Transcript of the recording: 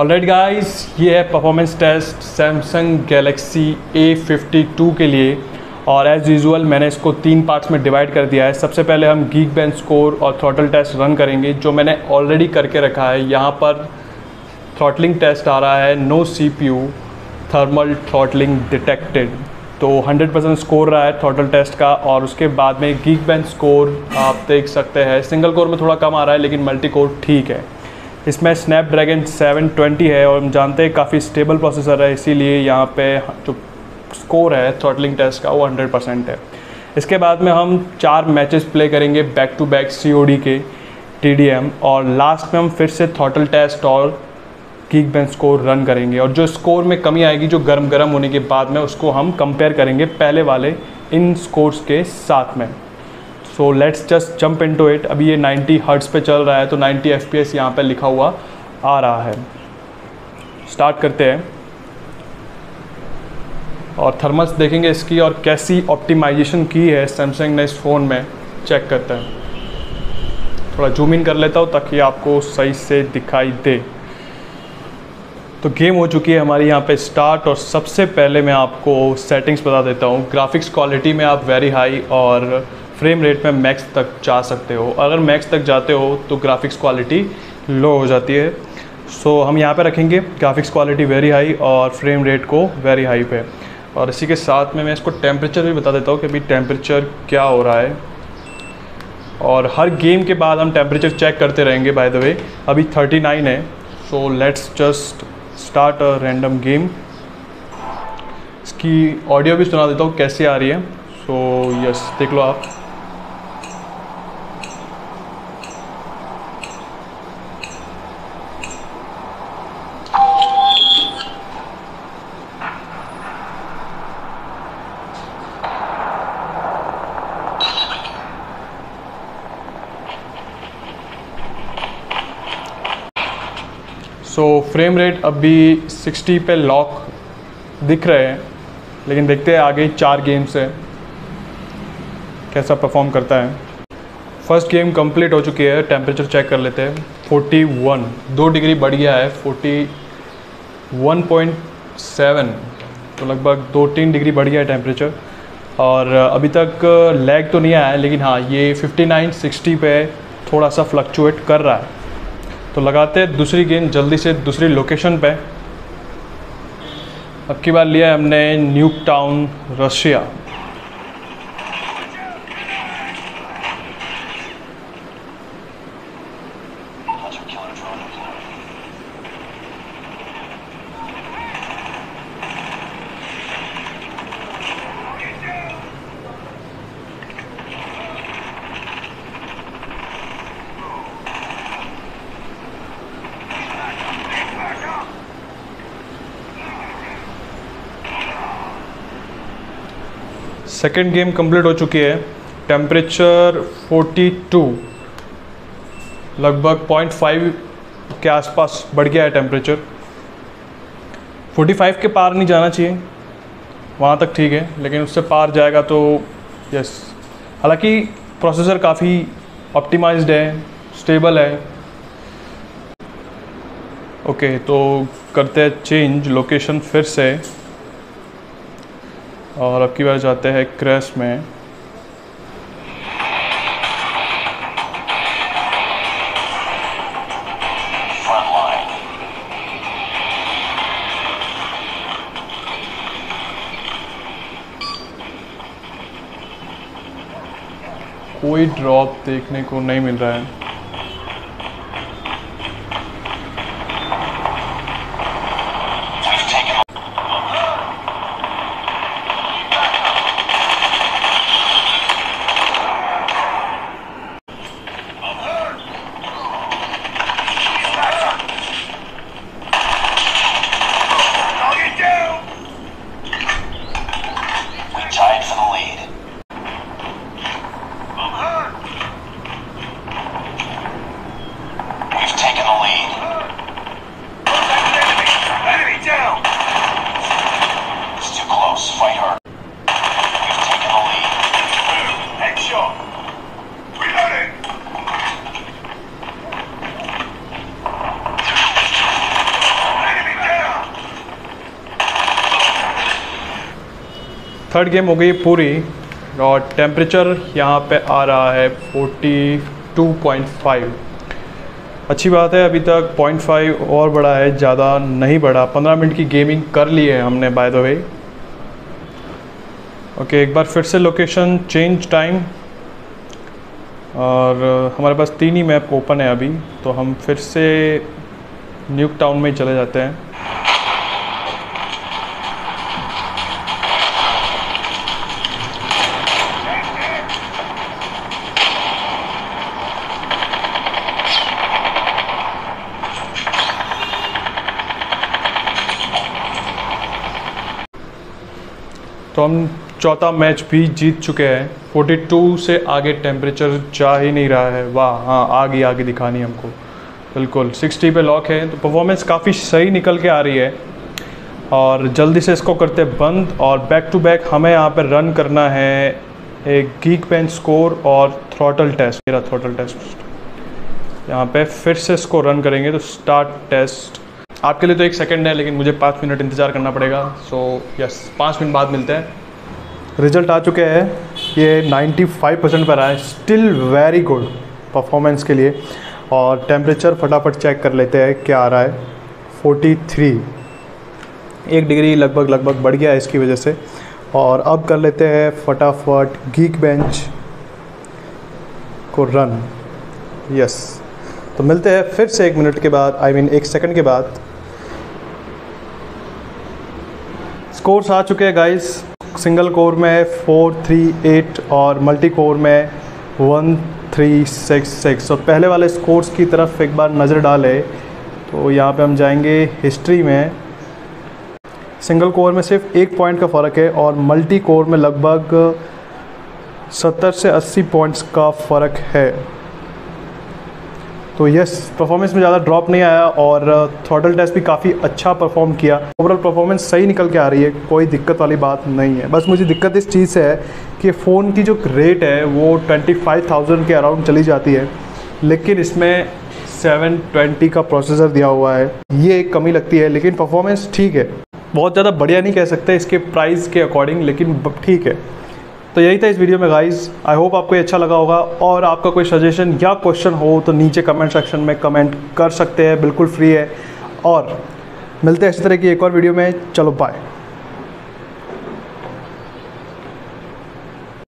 Alright guys ये है performance test Samsung Galaxy A52 के लिए। और एज़ यूजुअल मैंने इसको तीन पार्ट्स में डिवाइड कर दिया है। सबसे पहले हम गीक बेंच स्कोर और थ्रॉटल टेस्ट रन करेंगे, जो मैंने ऑलरेडी करके रखा है। यहाँ पर थ्रॉटलिंग टेस्ट आ रहा है no CPU thermal throttling detected तो 100 परसेंट स्कोर रहा है थ्रॉटल टेस्ट का। और उसके बाद में गीक बेंच स्कोर आप देख सकते हैं। सिंगल कोर में थोड़ा कम आ रहा है, लेकिन मल्टी कोर ठीक है। इसमें स्नैपड्रैगन 720 है और हम जानते हैं काफ़ी स्टेबल प्रोसेसर है, इसीलिए यहाँ पे जो स्कोर है थ्रॉटलिंग टेस्ट का, वो 100 परसेंट है। इसके बाद में हम चार मैचेस प्ले करेंगे बैक टू बैक सीओडी के टीडीएम और लास्ट में हम फिर से थॉटल टेस्ट और कीक बेंच स्कोर रन करेंगे। और जो स्कोर में कमी आएगी, जो गर्म गर्म होने के बाद में, उसको हम कंपेयर करेंगे पहले वाले इन स्कोर्स के साथ में। So let's just jump into it अभी ये 90 हर्ट्स पे चल रहा है तो 90 एफ़ पी एस यहाँ पर लिखा हुआ आ रहा है। स्टार्ट करते हैं। और थर्मल्स देखेंगे इसकी और कैसी ऑप्टिमाइजेशन की है सैमसंग ने इस फ़ोन में। चेक करते हैं। थोड़ा जूम इन कर लेता हूँ ताकि आपको सही से दिखाई दे। तो गेम हो चुकी है हमारी यहाँ पे स्टार्ट और सबसे पहले मैं आपको सेटिंग्स बता देता हूँ। ग्राफिक्स क्वालिटी में आप वेरी हाई और फ्रेम रेट में मैक्स तक जा सकते हो। अगर मैक्स तक जाते हो तो ग्राफिक्स क्वालिटी लो हो जाती है। सो so, हम यहाँ पे रखेंगे ग्राफिक्स क्वालिटी वेरी हाई और फ्रेम रेट को वेरी हाई पे। और इसी के साथ में मैं इसको टेम्परेचर भी बता देता हूँ कि अभी टेम्परेचर क्या हो रहा है। और हर गेम के बाद हम टेम्परेचर चेक करते रहेंगे बाय द वे अभी 39 है। So let's just start a random game इसकी ऑडियो भी सुना देता हूँ कैसे आ रही है। सो so, यस देख लो आप। सो फ्रेम रेट अभी 60 पे लॉक दिख रहे हैं, लेकिन देखते हैं आगे चार गेम्स है, कैसा परफॉर्म करता है। फ़र्स्ट गेम कंप्लीट हो चुकी है टेम्परेचर चेक कर लेते हैं 41 दो डिग्री बढ़ गया है 41.7 तो लगभग दो तीन डिग्री बढ़ गया है टेम्परेचर और अभी तक लैग तो नहीं आया, लेकिन हाँ ये 59 60 पे थोड़ा सा फ्लक्चुएट कर रहा है। तो लगाते हैं दूसरी गेंद, जल्दी से दूसरी लोकेशन पे। अब की बार लिया हमने Nuketown Russia second game complete हो चुकी है। टेम्परेचर 42 लगभग 0.5 के आसपास बढ़ गया है टेम्परेचर 45 के पार नहीं जाना चाहिए। वहाँ तक ठीक है, लेकिन उससे पार जाएगा तो यस हालाँकि प्रोसेसर काफ़ी ऑप्टिमाइज्ड है स्टेबल है। ओके तो करते हैं चेंज लोकेशन फिर से। और अब की बार जाते हैं क्रैश में। कोई ड्रॉप देखने को नहीं मिल रहा है। थर्ड गेम हो गई पूरी, और टेम्परेचर यहाँ पे आ रहा है 42.5 अच्छी बात है, अभी तक 0.5 और बड़ा है, ज़्यादा नहीं बढ़ा। 15 मिनट की गेमिंग कर ली है हमने बाय द वे ओके एक बार फिर से लोकेशन चेंज टाइम और हमारे पास तीन ही मैप ओपन है अभी तो हम फिर से न्यूक टाउन में ही चले जाते हैं। तो हम चौथा मैच भी जीत चुके हैं। 42 से आगे टेम्परेचर जा ही नहीं रहा है। वाह हाँ आगे आगे दिखानी हमको। बिल्कुल 60 पे लॉक है तो परफॉर्मेंस काफ़ी सही निकल के आ रही है। और जल्दी से इसको करते बंद और बैक टू बैक हमें यहाँ पर रन करना है एक गीक बेंच स्कोर और थ्रॉटल टेस्ट मेरा थ्रॉटल टेस्ट यहाँ पे फिर से इसको रन करेंगे तो स्टार्ट टेस्ट आपके लिए तो एक सेकंड है, लेकिन मुझे पाँच मिनट इंतज़ार करना पड़ेगा। सो यस पाँच मिनट बाद मिलते हैं। रिज़ल्ट आ चुके हैं। ये 95 परसेंट पर आए। स्टिल वेरी गुड परफॉर्मेंस के लिए। और टेम्परेचर फटाफट चेक कर लेते हैं क्या आ रहा है। 43 एक डिग्री लगभग लगभग बढ़ गया है इसकी वजह से। और अब कर लेते हैं फटाफट गीक बेंच को रन यस तो मिलते हैं फिर से एक मिनट के बाद आई I मीन mean एक सेकंड के बाद। स्कोर्स आ चुके हैं गाइस सिंगल कोर में फोर थ्री एट और मल्टी कोर में वन थ्री सिक्स सिक्स तो पहले वाले स्कोर्स की तरफ़ एक बार नज़र डाले तो यहाँ पे हम जाएँगे हिस्ट्री में. सिंगल कोर में सिर्फ़ एक पॉइंट का फ़र्क है और मल्टी कोर में लगभग सत्तर से अस्सी पॉइंट्स का फ़र्क है. तो यस परफॉर्मेंस में ज़्यादा ड्रॉप नहीं आया और थ्रॉटल टेस्ट भी काफ़ी अच्छा परफॉर्म किया। ओवरऑल परफॉर्मेंस सही निकल के आ रही है, कोई दिक्कत वाली बात नहीं है। बस मुझे दिक्कत इस चीज़ से है कि फ़ोन की जो रेट है, वो ट्वेंटी फाइव थाउज़ेंड के अराउंड चली जाती है। लेकिन इसमें सेवन ट्वेंटी का प्रोसेसर दिया हुआ है। ये एक कमी लगती है, लेकिन परफॉर्मेंस ठीक है। बहुत ज़्यादा बढ़िया नहीं कह सकते इसके प्राइस के अकॉर्डिंग लेकिन ठीक है। तो यही था इस वीडियो में गाइस आई होप आपको ये अच्छा लगा होगा और आपका कोई सजेशन या क्वेश्चन हो तो नीचे कमेंट सेक्शन में कमेंट कर सकते हैं, बिल्कुल फ्री है। और मिलते हैं इसी तरह की एक और वीडियो में। चलो बाय